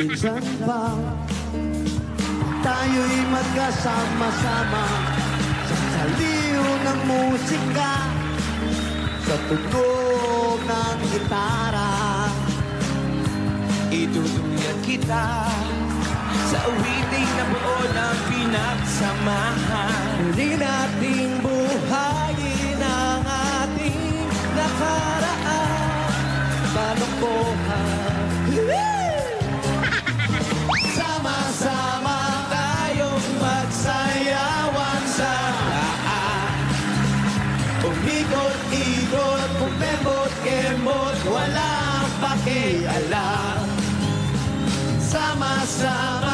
minsan pa Tayo'y magkasama-sama Sa saliw ng musika Sa tunog ng gitara? Iduduyan kita Sa awiting na buo ng pinagsamahan. Muli nating buhayin ang ating nakaraan. Palukuhan sama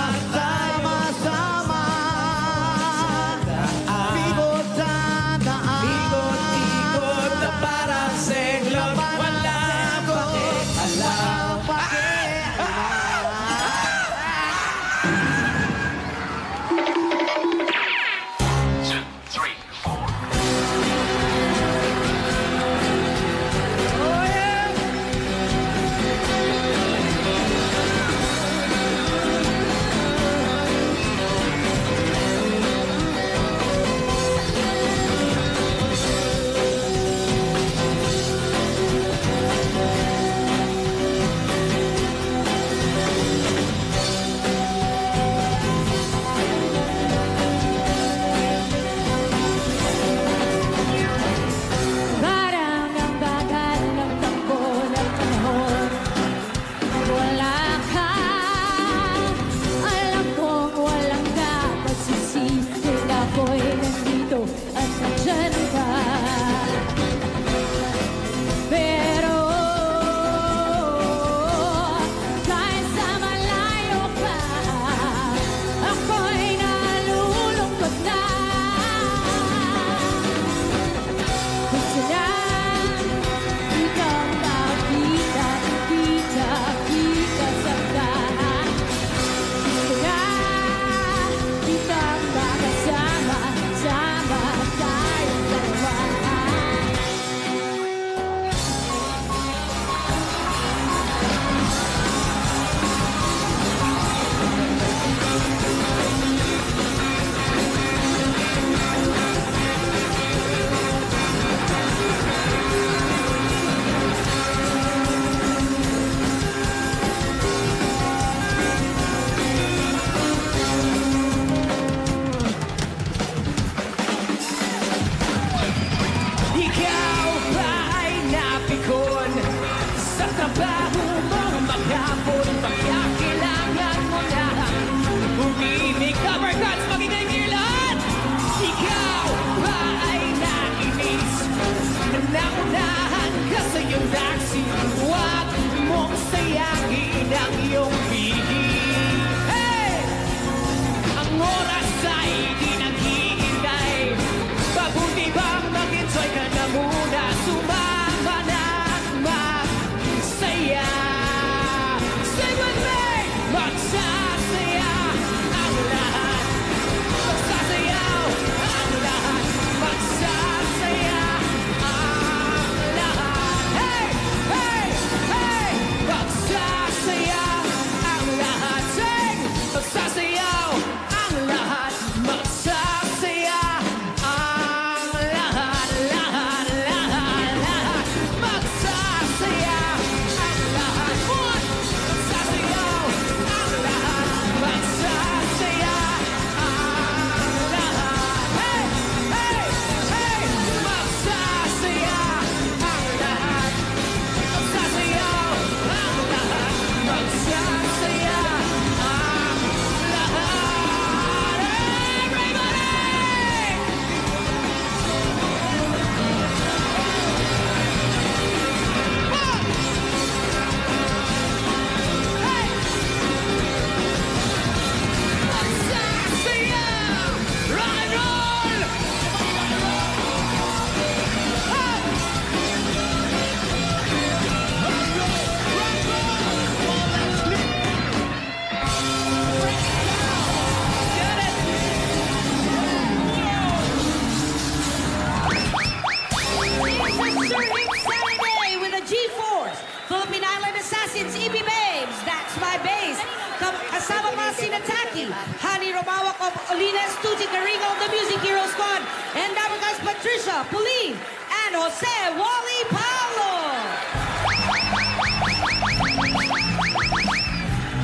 of Olinas, Tuti Carrigo of the Music Hero Squad, and Dabagas Patricia, Pauline, and Jose Wally Paulo.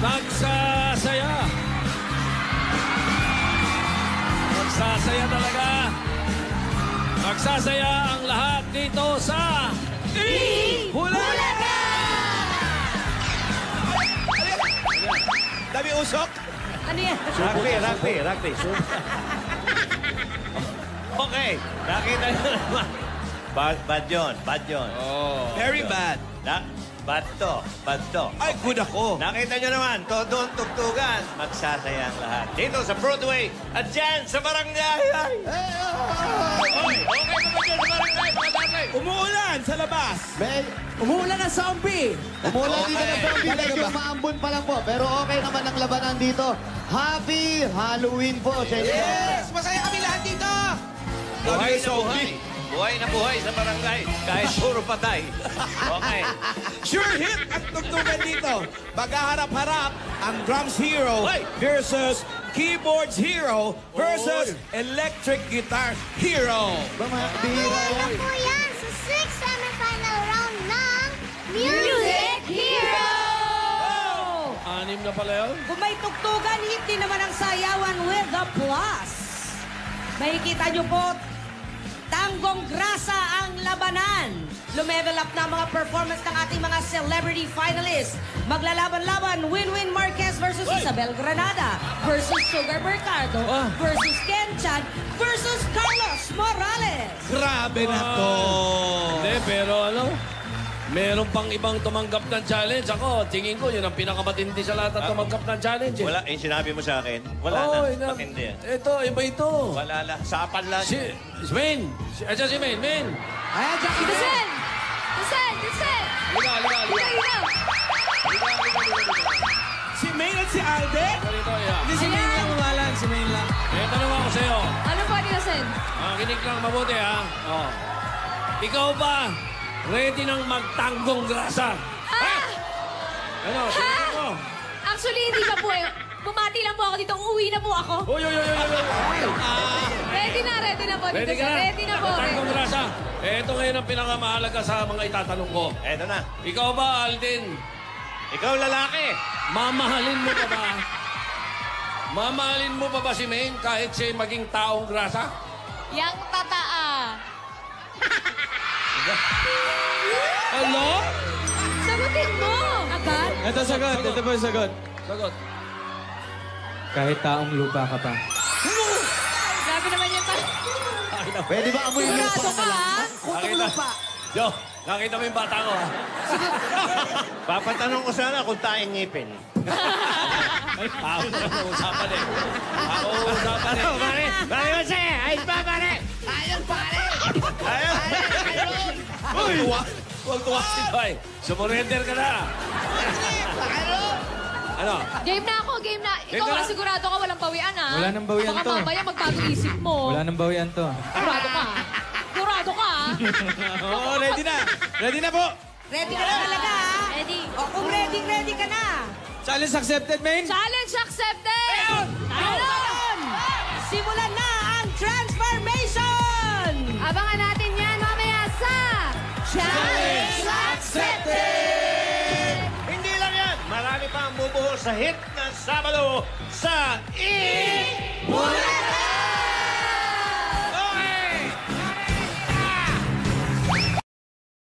Magsasaya. Magsasaya talaga. Magsasaya ang lahat dito sa Hulaga! Dami usok. Ano yan? Rugby, rugby, rugby. okay, nakita nyo naman. Bad, bad yun, bad yun. Oh. Very bad. Na, bad to, bad to. Ay, good ako. Nakita nyo naman, todo tugtugan. Magsasaya ang lahat. Dito sa Broadway at dyan sa barangay. Ay, Oy, okay ba ba dyan sa barangay? Umuulan sa labas. May, Umuulan ng zombie. umulan dito ng zombie. Medyo maambon pa lang po. Pero okay naman ang labanan dito. Happy Halloween po sa inyo. Yes! Masaya kami lahat dito. Buhay na zombie. buhay. Buhay na buhay sa barangay. Kahit puro patay. Okay. Sure hit at tugtugan dito. Maghaharap-harap ang drums hero Hoy! versus keyboards hero versus electric guitar hero. Ba, mga bihira Ano yan. Music Hero! Anim na pala yun. Kung may tugtugan, hit din naman ang sayawan with the plus. Makikita nyo po, tanggong grasa ang labanan. Lumevel up na mga performance ng ating mga celebrity finalists. Maglalaban-laban, Winwin Marquez versus Isabel Granada versus Sugar Mercado Ah. versus Ken Chan versus Carlos Morales. Grabe na to. Hindi, pero ano, meron pang ibang tumanggap ng challenge. Ako, tingin ko, yun ang pinakamatindi sa lahat na tumanggap ng challenge. Eh. Wala, yung sinabi mo sa akin, wala Oy, na. Matindi yan. Ito, iba ito. Wala na. Sapan lang. Si, si Maine. Si, ayan si Maine. Maine. Ayan, Jackie. Dusen! Dusen! Dusen! Liga, liga, liga. Ilaw! Si Maine at si Alde. Ganito, yeah. Hindi si Maine lang umalan. Si Maine lang. Eh, tanong ako sa'yo. Ano po, Dusen? Ah, kinig lang mabuti, ha? Oh. Ikaw ba, ready nang magtanggong grasa? Ha? Ano, tingin mo? Actually, hindi pa po eh. Bumati lang po ako dito. Uuwi na po ako. Uy, uy, uy, uy, uy. Ready na, ready na po. Ready Dito ka sa- na? Ready na po. Tanggong grasa. Ito ngayon ang pinakamahalaga sa mga itatanong ko. Eto na. Ikaw ba, Alden, Ikaw lalaki. mamahalin mo pa ba? Mamahalin mo pa ba si Maine kahit siya maging taong grasa? Yang tataa. Ano? Sagutin mo. Agad? Ito sagot. Ito po yung sagot. Sagot. Kahit taong lupa ka pa. Grabe naman yan pa. Pwede ba amoy lupa Sigurado na ka, lang? ha? Kutong lupa. Yo, nakita mo yung bata ko, ha? Papatanong ko sana kung taing ngipin. Ay, tao na usapan eh. Ako ang usapan eh. Pare, pare Jose! Ayos pa, pare! Pare! Ayos! Uy! Huwag tuwa si Bay. Sumurrender ka na. Ano? Game na ako, game na. Game Ikaw na sigurado ka walang bawian, ha? Wala nang bawian Baka to. mamaya magbago isip mo. Wala nang bawian to. Sigurado ka? Sigurado ka, ha? Oo, ready na. Ready na po. Ready ka na talaga, ha? Ready. O kung ready, ready ka na. Challenge accepted, Maine. Challenge accepted! Ayun! Ang transformation! Abangan natin yan mamaya sa Challenge Accepted! Hindi lang yan! Marami pa ang bubuo sa hit na Sabado sa E!